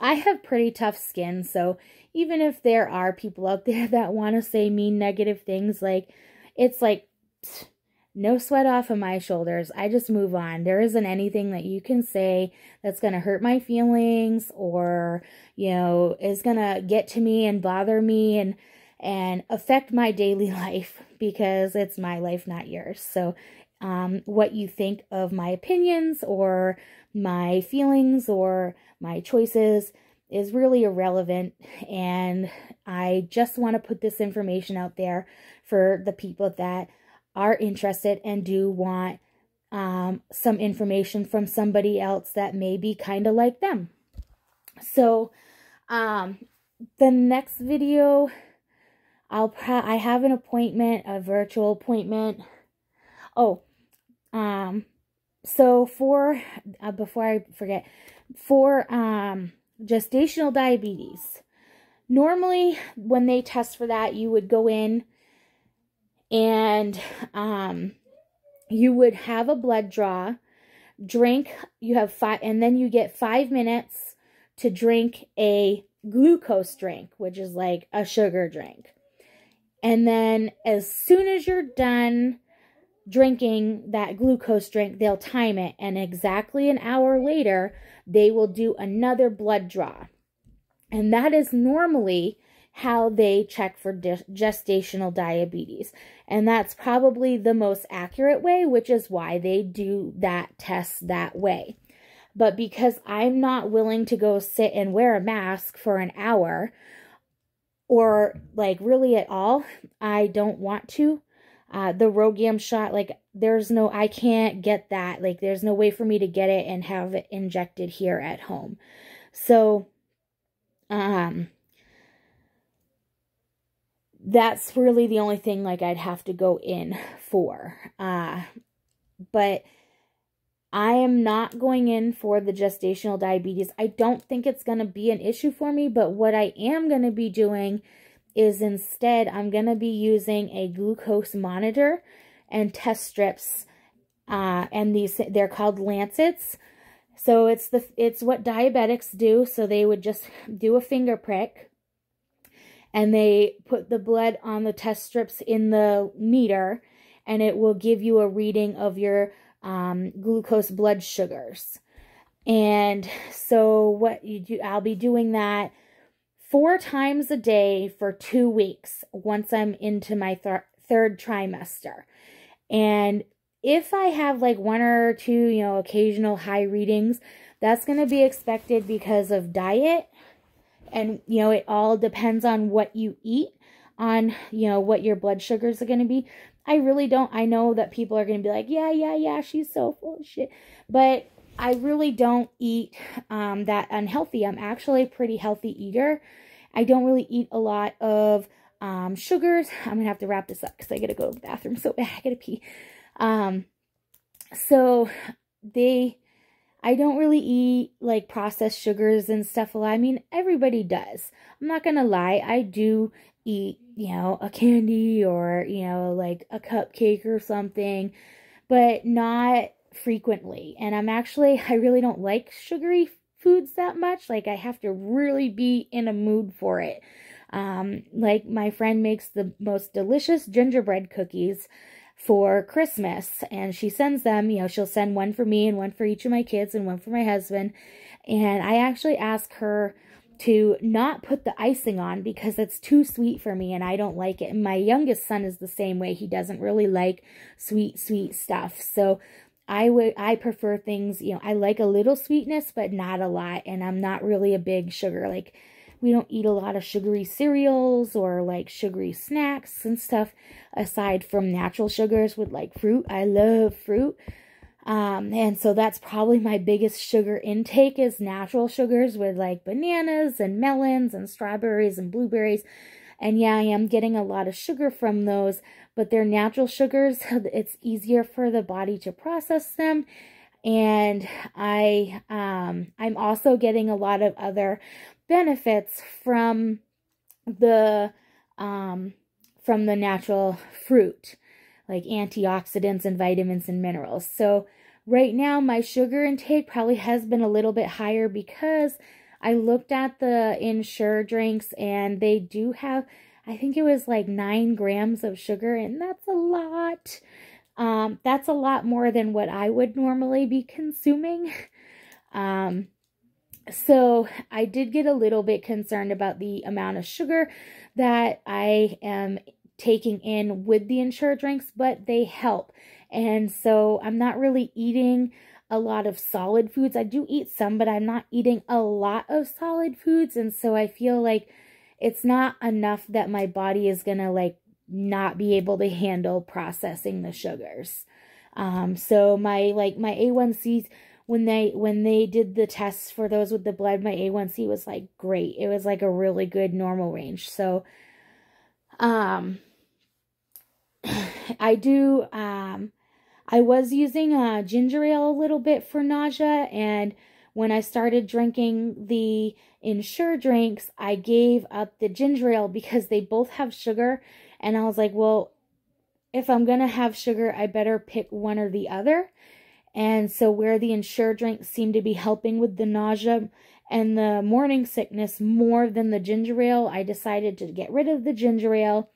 S1: I have pretty tough skin, so even if there are people out (laughs) there that want to say mean negative things, like, it's like, (sniffs) no sweat off of my shoulders. I just move on. There isn't anything that you can say that's going to hurt my feelings or, you know, is going to get to me and bother me and and affect my daily (laughs) life because it's my life, not yours. So, um, what you think of my opinions or my feelings or my choices is really irrelevant. And I just want to put this information out there for the people that are interested and do want um, some information from somebody else that may be kind of like them. So, um, the next video, I'll I have an appointment, a virtual appointment. Oh, um, so for uh, before I forget, for um gestational diabetes, normally when they test for that, you would go in and um, you would have a blood draw, drink, you have five, and then you get five minutes to drink a glucose drink, which is like a sugar drink. And then as soon as you're done drinking that glucose drink, they'll time it. And exactly an hour later, they will do another blood draw. And that is normally how they check for gestational diabetes. And that's probably the most accurate way, which is why they do that test that way. But because I'm not willing to go sit and wear a mask for an hour or like really at all, I don't want to. Uh, the RhoGAM shot, like there's no, I can't get that. Like there's no way for me to get it and have it injected here at home. So, um, that's really the only thing like I'd have to go in for. Uh, but I am not going in for the gestational diabetes. I don't think it's going to be an issue for me, but what I am going to be doing is instead I'm going to be using a glucose monitor and test strips. Uh, and these they're called lancets. So it's the it's what diabetics do. So they would just do a finger prick and they put the blood on the test strips in the meter and it will give you a reading of your um, glucose blood sugars. And so what you do, I'll be doing that four times a day for two weeks once I'm into my th third trimester. And if I have like one or two, you know, occasional high readings, that's going to be expected because of diet. And you know it all depends on what you eat on you know what your blood sugars are going to be. I really don't i know that people are going to be like yeah yeah yeah she's so full of shit. But i really don't eat um, that unhealthy i'm actually a pretty healthy eater i don't really eat a lot of um, sugars i'm gonna have to wrap this up because i gotta go to the bathroom so bad (laughs) i gotta pee um, so they I don't really eat like processed sugars and stuff a lot. I mean, everybody does. I'm not going to lie. I do eat, you know, a candy or, you know, like a cupcake or something, but not frequently. And I'm actually, (laughs) I really don't like sugary foods that much. Like, I have to really be in a mood for it. Um, like, my friend makes the most delicious gingerbread cookies for Christmas and she sends them, you know, she'll send one for me and one for each of my kids and one for my husband. And I actually ask her to not put the icing on because it's too sweet for me and I don't like it. And my youngest son is the same way. He doesn't really like sweet, sweet stuff. So I would I prefer things, you know, I like a little sweetness but not a lot and I'm not really a big sugar like we don't eat a lot of sugary cereals or like sugary snacks and stuff aside from natural sugars with like fruit. I love fruit. Um, and so that's probably my biggest sugar intake is natural sugars with like bananas and melons and strawberries and blueberries. And yeah, I am getting a lot of sugar from those, but they're natural sugars. (laughs) It's easier for the body to process them and I um I'm also getting a lot of other benefits from the um, from the natural fruit, like antioxidants and vitamins and minerals. So right now my sugar intake probably has been a little bit higher because I looked at the Ensure drinks and they do have, I think it was like nine grams of sugar, and that's a lot. Um, that's a lot more than what I would normally be consuming. (laughs) Um, so I did get a little bit concerned about the amount of sugar that I am taking in with the Ensure drinks, but they help. And so I'm not really eating a lot of solid foods. I do eat some, but I'm not eating a lot of solid foods. And so I feel like it's not enough that my body is going to like not be able to handle processing the sugars. Um, so my like my A1Cs when they when they did the tests for those with the blood, my A1C was like great. It was like a really good normal range. So um (clears throat) I do um I was using uh, ginger ale a little bit for nausea and when I started drinking the Ensure drinks, I gave up the ginger ale because they both have sugar and I was like, well, if I'm to have sugar, I better pick one or the other. And so, where the Ensure drinks seemed to be helping with the nausea and the morning sickness more than the ginger ale, I decided to get rid of the ginger ale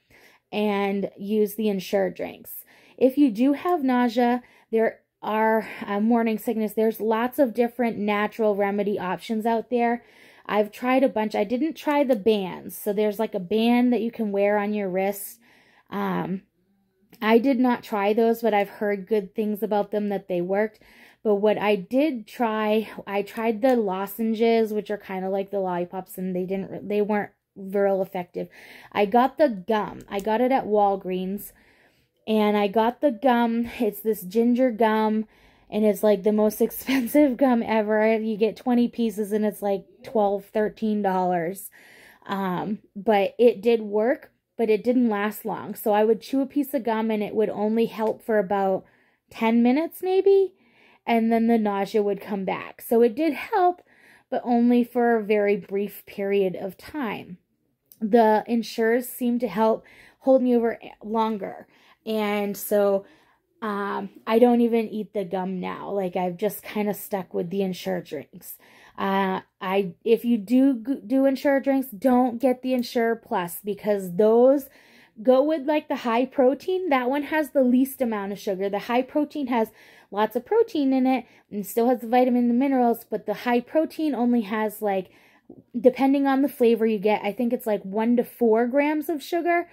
S1: and use the Ensure drinks. If you do have nausea, there are uh, morning sickness, there's lots of different natural remedy options out there. I've tried a bunch. I didn't try the bands. So there's like a band that you can wear on your wrist. Um, I did not try those, but I've heard good things about them that they worked. But what I did try, I tried the lozenges, which are kind of like the lollipops, and they didn't, they weren't real effective. I got the gum. I got it at Walgreens, and I got the gum. It's this ginger gum, and it's like the most (laughs) expensive gum ever. You get 20 pieces, and it's like 12 $13. Um, but it did work but it didn't last long. So I would chew a piece of gum and it would only help for about 10 minutes maybe, and then the nausea would come back. So it did help, but only for a very brief period of time. The Ensures seemed to help hold me over longer. And so um, I don't even eat the gum now. Like I've just kind of stuck with the Ensure drinks. Uh, I if you do do Ensure drinks, don't get the Ensure Plus because those go with like the high protein. That one has the least amount of sugar. The high protein has lots of protein in it and still has the vitamin and minerals, but the high protein only has like depending on the flavor you get, I think it's like 1 to 4 grams of sugar.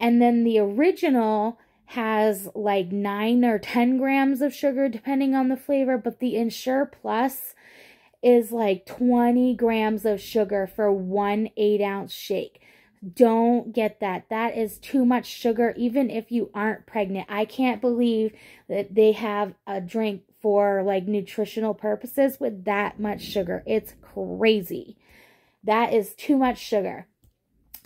S1: And then the original has like 9 or 10 grams of sugar depending on the flavor, but the Ensure Plus is like 20 grams of sugar for one 8 ounce shake. Don't get that. That is too much sugar, even if you aren't pregnant. I can't believe that they have a drink for like nutritional purposes with that much sugar. It's crazy. That is too much sugar.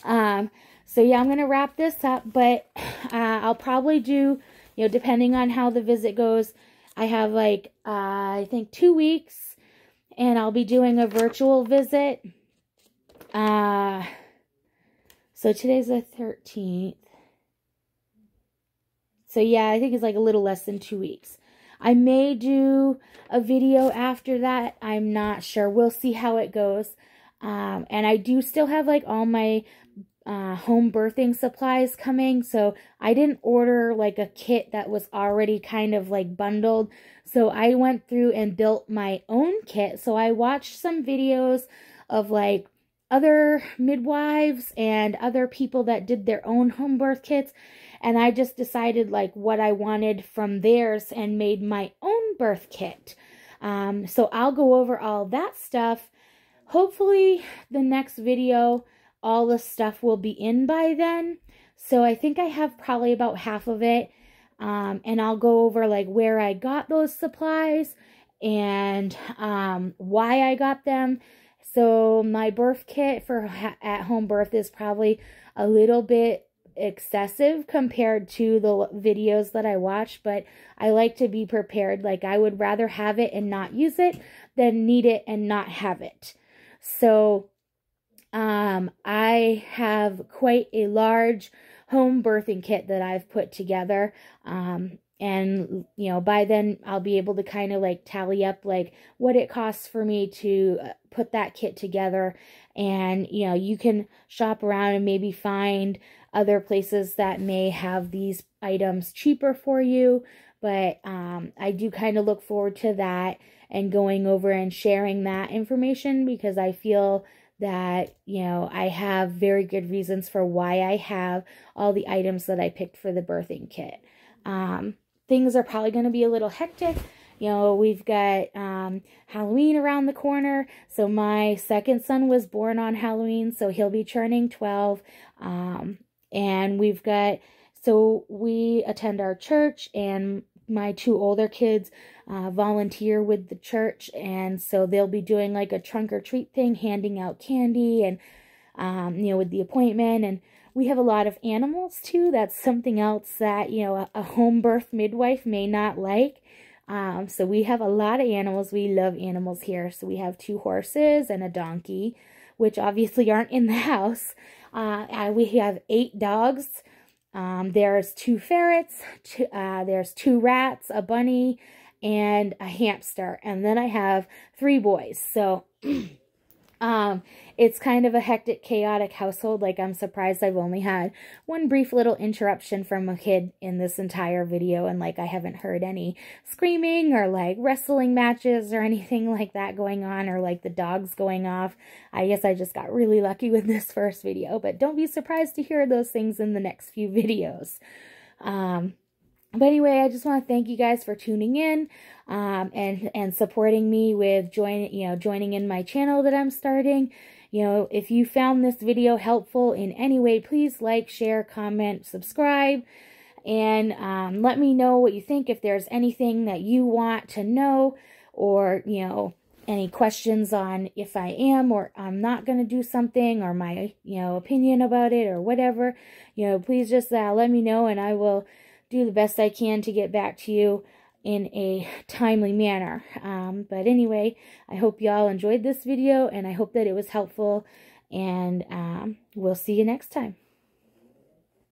S1: Um, so yeah, I'm going to wrap this up, but (sighs) uh, I'll probably do, you know, depending on how the visit goes, I have like, uh, I think two weeks and I'll be doing a virtual visit. Uh, so today's the 13th. So yeah, I think it's like a little less than two weeks. I may do a video after that. I'm not sure. We'll see how it goes. Um, and I do still have like all my uh, home birthing supplies coming. So I didn't order like a kit that was already kind of like bundled. So I went through and built my own kit. So I watched some videos of like other midwives and other people that did their own home birth kits. And I just decided like what I wanted from theirs and made my own birth kit. Um, so I'll go over all that stuff. Hopefully the next video all the stuff will be in by then. So I think I have probably about half of it. Um, and I'll go over like where I got those supplies and um, why I got them. So my birth kit for at home birth is probably a little bit excessive compared to the videos that I watch, but I like to be prepared. Like I would rather have it and not use it than need it and not have it. So um, I have quite a large home birthing kit that I've put together. Um, and you know by then I'll be able to kind of like tally up like what it costs for me to uh, put that kit together and you know you can shop around and maybe find other places that may have these items cheaper for you but um, I do kind of look forward to that and going over and sharing that information because I feel that, you know, I have very good reasons for why I have all the items that I picked for the birthing kit. Um, things are probably going to be a little hectic. You know, we've got um, Halloween around the corner. So my second son was born on Halloween, so he'll be turning 12. Um, and we've got, so we attend our church, and my two older kids uh, volunteer with the church, and so they'll be doing like a trunk or treat thing, handing out candy, and um, you know, with the appointment. And we have a lot of animals too. That's something else that you know a, a home birth midwife may not like. Um, so we have a lot of animals. We love animals here. So we have two horses and a donkey, which obviously aren't in the (laughs) house. Uh, we have eight dogs. Um, there's two ferrets, two, uh, there's two rats, a bunny, and a hamster. And then I have three boys. So (clears throat) um, it's kind of a hectic, chaotic household. Like, I'm surprised I've only had one brief little interruption from a kid in this entire video. And, like, I haven't heard any screaming or, like, wrestling matches or anything like that going on or, like, the dogs going off. I guess I just got really lucky with this first video. But don't be surprised to hear those things in the next few (laughs) videos. Um, but anyway, I just want to thank you guys for tuning in um, and and supporting me with join you know joining in my channel that I'm starting. You know, if you found this video helpful in any way, please like, share, comment, subscribe, and um, let me know what you think. If there's anything that you want to know, or you know any questions on if I am or I'm not going to do something or my, you know, opinion about it or whatever, you know, please just uh, let me know and I will do the best I can to get back to you in a (laughs) timely manner. Um, but anyway, I hope y'all enjoyed this video and I hope that it was helpful and um, we'll see you next time.